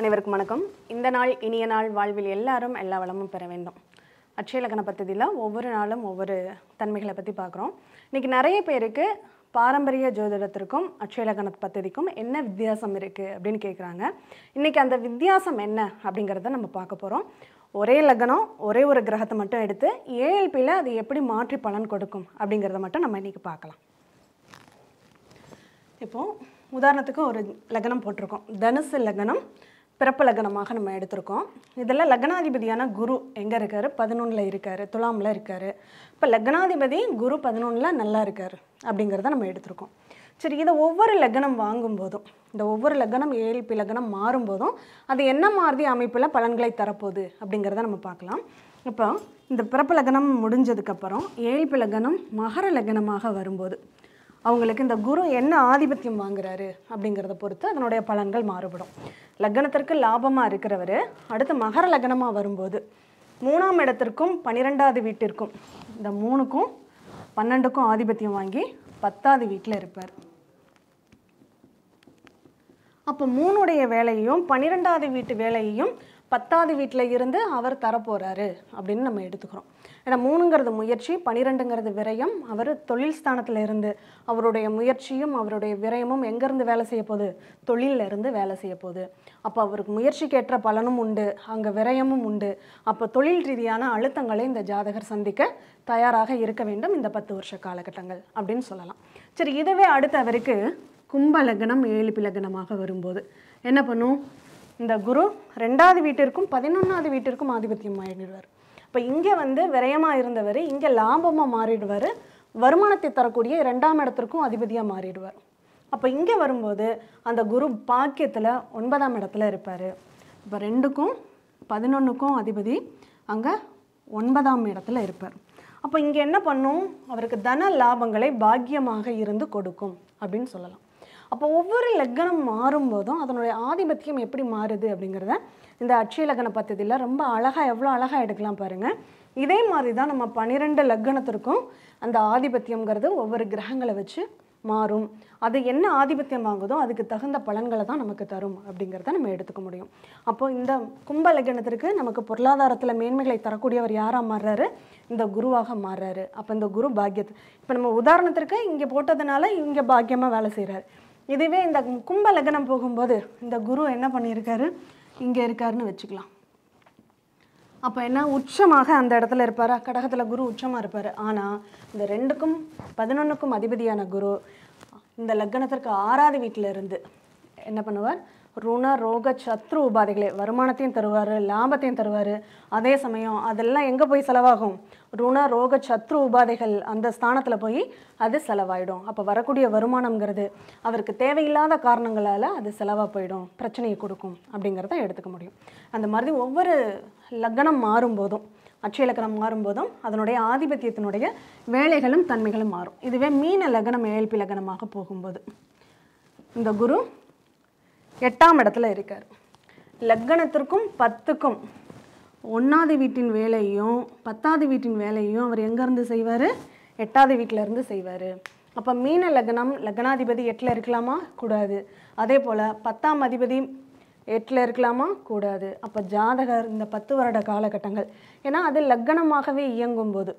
அனைவருக்கும் வணக்கம். இந்த நாள் இனிய நாள் வாழ்வில் எல்லாரும் எல்லா வளமும் பெற வேண்டும். அட்சயலக்கண பத்ததியில் ஒவ்வொரு நாளும் ஒவ்வொரு தன்மைகளை பற்றி பார்க்குறோம் இன்றைக்கி நிறைய பேருக்கு பாரம்பரிய ஜோதிடத்திற்கும் அட்சயலக்கண பத்ததிக்கும் என்ன வித்தியாசம் இருக்குது அப்படின்னு கேட்குறாங்க இன்றைக்கி அந்த வித்தியாசம் என்ன அப்படிங்கிறத நம்ம பார்க்க போகிறோம் ஒரே லக்னம் ஒரே ஒரு கிரகத்தை மட்டும் எடுத்து ஏஎல்பியில் அது எப்படி மாற்றி பலன் கொடுக்கும் அப்படிங்கிறத மட்டும் நம்ம இன்றைக்கி பார்க்கலாம் இப்போது உதாரணத்துக்கு ஒரு லக்னம் போட்டிருக்கோம். தனுசு லக்னம் பிறப்பு லக்னமாக நம்ம எடுத்திருக்கோம். இதில் லக்னாதிபதியான குரு எங்கே இருக்கார்? பதினொன்றில் இருக்கார் துலாமில் இருக்கார். இப்போ லக்னாதிபதி குரு பதினொன்றில் நல்லா இருக்கார் அப்படிங்கிறத நம்ம எடுத்திருக்கோம். சரி இதை ஒவ்வொரு லக்னம் வாங்கும்போதும் இந்த ஒவ்வொரு லக்னம் ஏழ்பி லக்னம் மாறும்போதும் அது என்ன மாதிரி அமைப்பில் பலன்களை தரப்போகுது அப்படிங்கிறத நம்ம பார்க்கலாம். இப்போ இந்த பிறப்பு லக்னம் முடிஞ்சதுக்கப்புறம் ஏழ்பி லக்னம் மகர லக்னமாக வரும்போது அவங்களுக்கு இந்த குரு என்ன ஆதிபத்தியம் வாங்குறாரு அப்படிங்கிறத பொறுத்து அதனுடைய பலன்கள் மாறுபடும். லக்னத்திற்கு லாபமாக இருக்கிறவர் அடுத்து மகர லக்னமாக வரும்போது மூணாம் இடத்திற்கும் பன்னிரெண்டாவது வீட்டிற்கும் இந்த மூணுக்கும் பன்னெண்டுக்கும் ஆதிபத்தியம் வாங்கி பத்தாவது வீட்டில் இருப்பார். அப்போ மூணுடைய வேலையையும் பன்னிரெண்டாவது வீட்டு வேலையையும் பத்தாவது வீட்டில் இருந்து அவர் தரப்போகிறாரு அப்படின்னு நம்ம எடுத்துக்கிறோம். ஏன்னா மூணுங்கிறது முயற்சி பன்னிரெண்டுங்கிறது விரயம். அவர் தொழில் ஸ்தானத்தில் இருந்து அவருடைய முயற்சியும் அவருடைய விரயமும் எங்கேருந்து வேலை செய்ய போகுது? தொழிலில் இருந்து வேலை செய்ய போகுது. அப்போ அவருக்கு முயற்சிக்கேற்ற பலனும் உண்டு அங்கே விரயமும் உண்டு. அப்போ தொழில் ரீதியான அழுத்தங்களை இந்த ஜாதகர் சந்திக்க தயாராக இருக்க வேண்டும் இந்த பத்து வருஷ காலகட்டங்கள் அப்படின்னு சொல்லலாம். சரி இதுவே அடுத்து அவருக்கு கும்ப லக்னம் ஏழிப்பி லக்னமாக வரும்போது என்ன பண்ணும்? இந்த குரு ரெண்டாவது வீட்டிற்கும் பதினொன்றாவது வீட்டிற்கும் ஆதிபத்தியம் ஆகிடுவார் இப்போ இங்கே வந்து விரயமாக இருந்தவர் இங்கே லாபமாக மாறிடுவார். வருமானத்தை தரக்கூடிய ரெண்டாம் இடத்திற்கும் அதிபதியாக மாறிடுவார். அப்போ இங்கே வரும்போது அந்த குரு பாக்கியத்தில் ஒன்பதாம் இடத்துல இருப்பார். இப்போ ரெண்டுக்கும் பதினொன்றுக்கும் அதிபதி அங்கே ஒன்பதாம் இடத்துல இருப்பார். அப்போ இங்கே என்ன பண்ணும்? அவருக்கு தன லாபங்களை பாக்கியமாக இருந்து கொடுக்கும் அப்படின்னு சொல்லலாம். அப்போ ஒவ்வொரு லக்னம் மாறும்போதும் அதனுடைய ஆதிபத்தியம் எப்படி மாறுது அப்படிங்கிறத இந்த அட்சய லக்ன பத்ததியில் ரொம்ப அழகாக எவ்வளோ அழகாக எடுக்கலாம் பாருங்கள் இதே மாதிரி தான் நம்ம பன்னிரெண்டு லக்னத்திற்கும் அந்த ஆதிபத்தியங்கிறது ஒவ்வொரு கிரகங்களை வச்சு மாறும். அது என்ன ஆதிபத்தியம் வாங்குதோ அதுக்கு தகுந்த பலன்களை தான் நமக்கு தரும் அப்படிங்கிறத நம்ம எடுத்துக்க முடியும். அப்போ இந்த கும்ப லக்னத்திற்கு நமக்கு பொருளாதாரத்தில் மேன்மைகளை தரக்கூடியவர் யாராக மாறுறாரு? இந்த குருவாக மாறுறாரு. அப்போ இந்த குரு பாக்கியத்து இப்போ நம்ம உதாரணத்திற்கு இங்கே போட்டதுனால இங்கே பாக்கியமாக வேலை செய்கிறாரு இதுவே இந்த கும்ப லக்னம் போகும்போது இந்த குரு என்ன பண்ணியிருக்காரு? இங்கே இருக்காருன்னு வச்சுக்கலாம். அப்போ என்ன? உச்சமாக அந்த இடத்துல இருப்பார்? கடகத்தில் குரு உச்சமாக இருப்பார். ஆனால் இந்த ரெண்டுக்கும் பதினொன்றுக்கும் அதிபதியான குரு இந்த லக்னத்திற்கு ஆறாவது வீட்டில் இருந்து என்ன பண்ணுவார்? ருண ரோக சத்ரு உபாதைகளை. வருமானத்தையும் தருவார் லாபத்தையும் தருவார். அதே சமயம் அதெல்லாம் எங்கே போய் செலவாகும்? ருண ரோக சத்ரு உபாதைகள் அந்த ஸ்தானத்தில் போய் அது செலவாயிடும். அப்போ வரக்கூடிய வருமானம்ங்கிறது அவருக்கு தேவையில்லாத காரணங்களால் அது செலவாக போயிடும். பிரச்சனையை கொடுக்கும் அப்படிங்கிறத எடுத்துக்க முடியும். அந்த மாதிரி ஒவ்வொரு லக்னம் மாறும்போதும் அட்சய லக்னம் மாறும்போதும் அதனுடைய ஆதிபத்தியத்தினுடைய வேலைகளும் தன்மைகளும் மாறும். இதுவே மீன லக்னம் ஏழ்பி லக்னமாக போகும்போது. இந்த குரு எட்டாம் இடத்துல இருக்கார். லக்னத்திற்கும் பத்துக்கும் ஒன்றாவது வீட்டின் வேலையும் பத்தாவது வீட்டின் வேலையும் அவர் எங்கேருந்து செய்வார்? எட்டாவது வீட்டிலருந்து செய்வார். அப்போ மீன லக்னம் லக்னாதிபதி எட்டில் இருக்கலாமா? கூடாது. அதே போல் பத்தாம் அதிபதி எட்டில் இருக்கலாமா? கூடாது. அப்போ ஜாதகர் இந்த பத்து வருட காலகட்டங்கள். ஏன்னா அது லக்னமாகவே இயங்கும் போது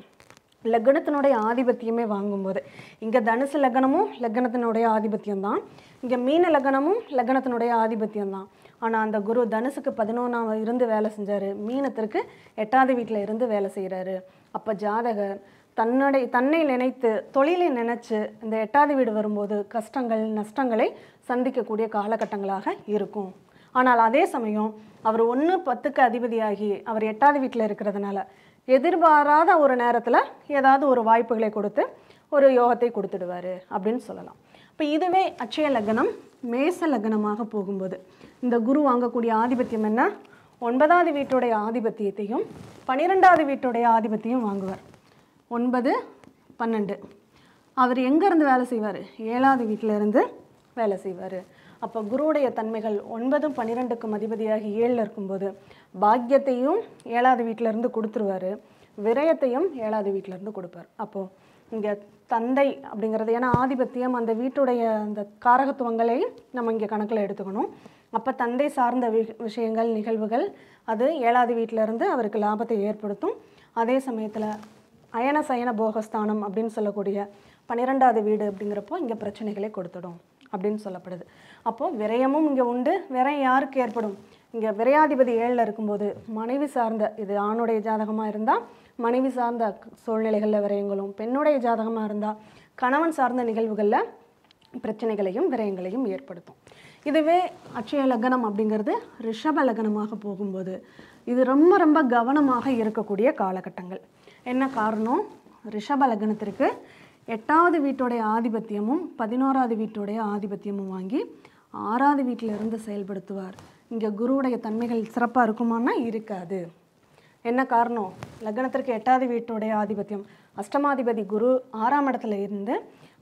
லக்னத்தினுடைய ஆதிபத்தியமே வாங்கும்போது. இங்கே தனுசு லக்னமும் லக்னத்தினுடைய ஆதிபத்தியம் தான் இங்கே மீன லக்னமும் லக்னத்தினுடைய ஆதிபத்தியம் தான் ஆனால் அந்த குரு தனுசுக்கு பதினொன்றாம் இருந்து வேலை செஞ்சார். மீனத்திற்கு எட்டாவது வீட்டில் இருந்து வேலை செய்கிறாரு அப்போ ஜாதகர் தன்னுடைய தன்னை நினைத்து தொழிலை நினைச்சு இந்த எட்டாவது வீடு வரும்போது கஷ்டங்கள் நஷ்டங்களை சந்திக்கக்கூடிய காலகட்டங்களாக இருக்கும். ஆனால் அதே சமயம் அவர் ஒன்று பத்துக்கு அதிபதியாகி அவர் எட்டாவது வீட்டில் இருக்கிறதுனால எதிர்பாராத ஒரு நேரத்தில் ஏதாவது ஒரு வாய்ப்புகளை கொடுத்து ஒரு யோகத்தை கொடுத்துடுவார் அப்படின்னு சொல்லலாம். இப்போ இதுவே அச்சய லக்னம் மேச லக்னமாக போகும்போது இந்த குரு வாங்கக்கூடிய ஆதிபத்தியம் என்ன? ஒன்பதாவது வீட்டுடைய ஆதிபத்தியத்தையும் பன்னிரெண்டாவது வீட்டுடைய ஆதிபத்தியம் வாங்குவார். ஒன்பது பன்னெண்டு. அவர் எங்கேருந்து வேலை செய்வார்? ஏழாவது வீட்டில் இருந்து வேலை செய்வார். அப்போ குருவுடைய தன்மைகள் ஒன்பதும் பன்னிரெண்டுக்கும் அதிபதியாகி ஏழில் இருக்கும்போது பாக்கியத்தையும் ஏழாவது வீட்டிலேருந்து கொடுத்துருவாரு. விரயத்தையும் ஏழாவது வீட்டிலேருந்து கொடுப்பார். அப்போது இங்கே தந்தை அப்படிங்கிறது ஏன்னா ஆதிபத்தியம் அந்த வீட்டுடைய அந்த காரகத்துவங்களை நம்ம இங்கே கணக்கில் எடுத்துக்கணும். அப்போ தந்தை சார்ந்த வி விஷயங்கள் நிகழ்வுகள் அது ஏழாவது வீட்டிலேருந்து அவருக்கு லாபத்தை ஏற்படுத்தும். அதே சமயத்தில் அயன சயன போகஸ்தானம் அப்படின்னு சொல்லக்கூடிய பன்னிரெண்டாவது வீடு அப்படிங்கிறப்போ இங்கே பிரச்சனைகளை கொடுத்துடும் அப்படின்னு சொல்லப்படுது. அப்போது விரயமும் இங்கே உண்டு. விரயம் யாருக்கு ஏற்படும்? இங்கே விரையாதிபதி ஏழில் இருக்கும்போது மனைவி சார்ந்த இது ஆணுடைய ஜாதகமாக இருந்தால் மனைவி சார்ந்த சூழ்நிலைகளில் விரயங்களும் பெண்ணுடைய ஜாதகமாக இருந்தால் கணவன் சார்ந்த நிகழ்வுகளில் பிரச்சனைகளையும் விரயங்களையும் ஏற்படுத்தும். இதுவே அட்சய லக்னம் அப்படிங்கிறது ரிஷப லக்னமாக போகும்போது இது ரொம்ப ரொம்ப கவனமாக இருக்கக்கூடிய காலகட்டங்கள். என்ன காரணம்? ரிஷப லக்னத்திற்கு எட்டாவது வீட்டுடைய ஆதிபத்தியமும் பதினோராவது வீட்டுடைய ஆதிபத்தியமும் வாங்கி ஆறாவது வீட்டிலிருந்து செயல்படுத்துவார். இங்கே குருவுடைய தன்மைகள் சிறப்பாக இருக்குமான்னா இருக்காது. என்ன காரணம்? லக்னத்திற்கு எட்டாவது வீட்டுடைய ஆதிபத்தியம். அஷ்டமாதிபதி குரு ஆறாம் இடத்துல இருந்து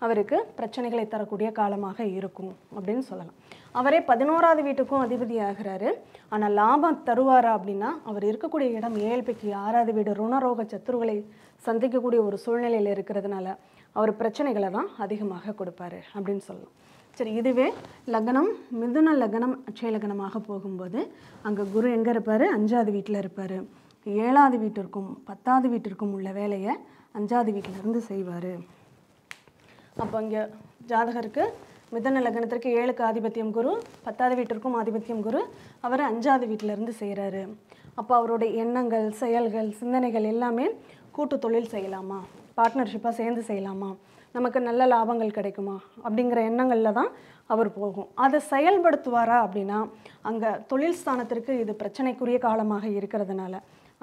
அவருக்கு பிரச்சனைகளை தரக்கூடிய காலமாக இருக்கும் அப்படின்னு சொல்லலாம். அவரே பதினோராவது வீட்டுக்கும் அதிபதி ஆகிறாரு ஆனால் லாபம் தருவாரா அப்படின்னா அவர் இருக்கக்கூடிய இடம் ஏழ்பைக்கு ஆறாவது வீடு ருணரோக சத்துருகளை சந்திக்கக்கூடிய ஒரு சூழ்நிலையில் இருக்கிறதுனால அவர் பிரச்சனைகளை தான் அதிகமாக கொடுப்பாரு அப்படின்னு சொல்லலாம். சரி இதுவே லக்னம் மிதுன லக்னம் அட்சய லக்னமாக போகும்போது அங்கே குரு எங்கே இருப்பார்? அஞ்சாவது வீட்டில் இருப்பார். ஏழாவது வீட்டிற்கும் பத்தாவது வீட்டிற்கும் உள்ள வேலையை அஞ்சாவது வீட்டிலேருந்து செய்வார். அப்போ இங்கே ஜாதகருக்கு மிதன லக்னத்திற்கு ஏழுக்கு ஆதிபத்தியம் குரு பத்தாவது வீட்டிற்கும் ஆதிபத்தியம் குரு அவர் அஞ்சாவது வீட்டிலேருந்து செய்கிறாரு அப்போ அவருடைய எண்ணங்கள் செயல்கள் சிந்தனைகள் எல்லாமே கூட்டு தொழில் செய்யலாமா? பார்ட்னர்ஷிப்பாக சேர்ந்து செய்யலாமா? நமக்கு நல்ல லாபங்கள் கிடைக்குமா அப்படிங்கிற எண்ணங்களில் தான் அவர் போகும். அதை செயல்படுத்துவாரா அப்படின்னா அங்கே தொழில் ஸ்தானத்திற்கு இது பிரச்சனைக்குரிய காலமாக இருக்கிறதுனால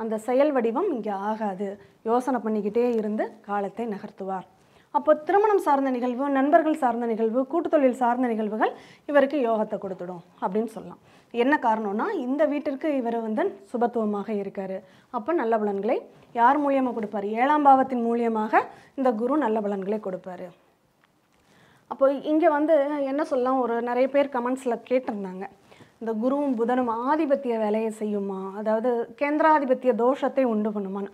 அந்த செயல் வடிவம் இங்கே ஆகாது. யோசனை பண்ணிக்கிட்டே இருந்து காலத்தை நகர்த்துவார். அப்போ திருமணம் சார்ந்த நிகழ்வு நண்பர்கள் சார்ந்த நிகழ்வு கூட்டு தொழில் சார்ந்த நிகழ்வுகள் இவருக்கு யோகத்தை கொடுத்துடும் அப்படின்னு சொல்லலாம். என்ன காரணம்னா இந்த வீட்டிற்கு இவர் வந்து சுபத்துவமாக இருக்கார். அப்போ நல்ல பலன்களை யார் மூலியமாக கொடுப்பாரு? ஏழாம் பாவத்தின் மூலியமாக இந்த குரு நல்ல பலன்களை கொடுப்பாரு. அப்போ இங்கே வந்து என்ன சொல்லலாம் ஒரு நிறைய பேர் கமெண்ட்ஸில் கேட்டிருந்தாங்க. இந்த குருவும் புதனும் ஆதிபத்திய வேலையை செய்யுமா? அதாவது கேந்திராதிபத்திய தோஷத்தை உண்டு பண்ணுமான்னு.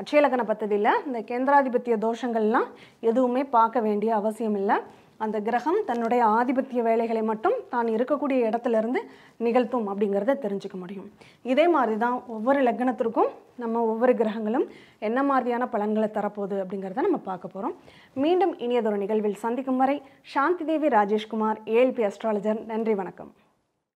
அட்சயலக்கண பத்ததியில் இந்த கேந்திராதிபத்திய தோஷங்கள்லாம் எதுவுமே பார்க்க வேண்டிய அவசியம் இல்லை அந்த கிரகம் தன்னுடைய ஆதிபத்திய வேலைகளை மட்டும் தான் இருக்கக்கூடிய இடத்துல இருந்து நிகழ்த்தும் அப்படிங்கிறத தெரிஞ்சுக்க முடியும். இதே மாதிரி தான் ஒவ்வொரு லக்னத்திற்கும் நம்ம ஒவ்வொரு கிரகங்களும் என்ன மாதிரியான பலன்களை தரப்போகுது அப்படிங்கிறத நம்ம பார்க்க போகிறோம் மீண்டும் இனியதொரு நிகழ்வில் சந்திக்கும் வரை சாந்தி தேவி ராஜேஷ்குமார் ஏஎல்பி அஸ்ட்ராலஜர் நன்றி வணக்கம்.